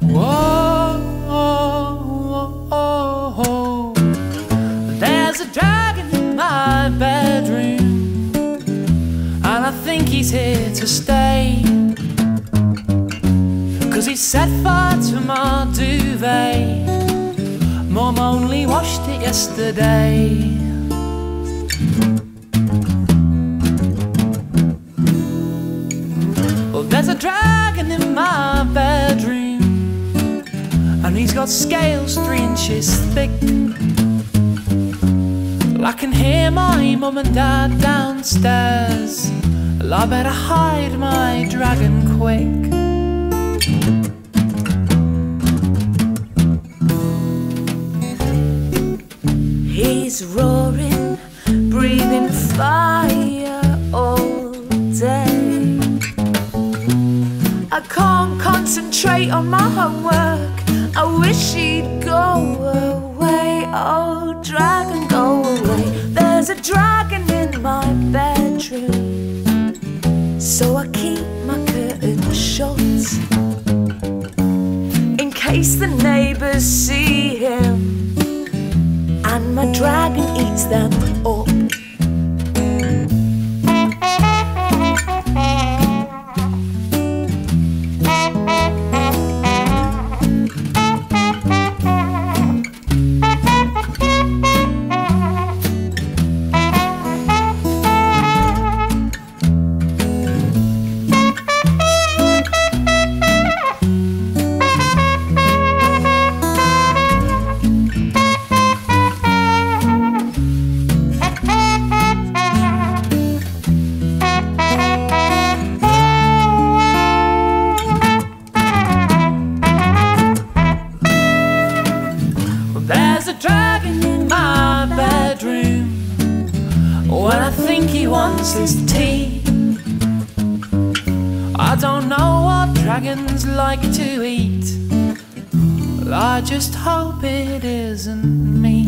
Whoa, there's a dragon in my bedroom, and I think he's here to stay. Cause he set fire to my duvet. Mum only washed it yesterday. Well, there's a dragon in my got scales three inches thick. Well, I can hear my mum and dad downstairs. Well, I better hide my dragon quick. He's roaring, breathing fire all day. I can't concentrate on my homework. I wish he'd go away. Oh, dragon, go away. There's a dragon in my bedroom. So I keep my curtains shut. In case the neighbors see him and my dragon eats them wants his tea. I don't know what dragons like to eat. I just hope. It isn't me.